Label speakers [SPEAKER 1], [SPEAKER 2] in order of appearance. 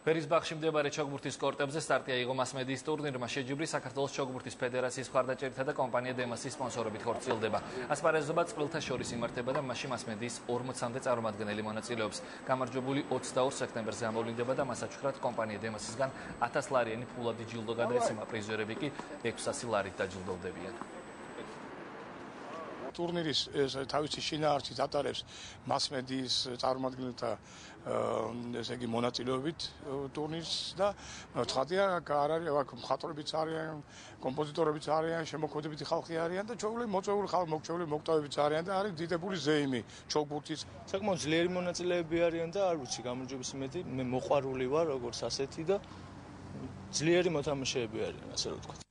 [SPEAKER 1] ვერისბახში მდებარე ჩოგბურთის კორტებზე სტარტი აიღო მასმედიის ტურნირმა. შეჯიბრი საქართველოს ჩოგბურთის ფედერაციის მხარდაჭერითა და კომპანია დემასის სპონსორობით ხორციელდება. ასპარეზობა წყვილთა შორის იმართება და მასში მასმედიის 40-მდე წარმომადგენელი მონაწილეობს. გამარჯვებული 22 სექტემბერზე ამოვლინდება და მასაჩხრად კომპანია დემასისგან 1000 ლარიანი ფულადი ჯილდო გადაეცემა პრიზიორები კი 600 ლარით დაჯილდოვდებიან.
[SPEAKER 2] ტურნირის თავისი შინაარსით ატარებს მასმედიის წარმომადგენელთა ესე იგი მონაწილეობით ტურნირს და ცხადია არ არის აქ მხატვრებიც არიან, კომპოზიტორებიც არიან, შემოქმედებითი ხალხი არიან და ჩოვლი მოწვეული ხალხი, მოწვეული მოკვდავებიც არიან და არის დიდებული ზეიმი ჩოგბურთის.
[SPEAKER 3] საკმაოდ ძლიერი მონაწილეები არიან და არ ვიცი გამარჯვების იმედი, მე მოყვარული ვარ როგორც ასეთი და ძლიერი მოთამაშეები არიან, ასე რომ ვთქვათ.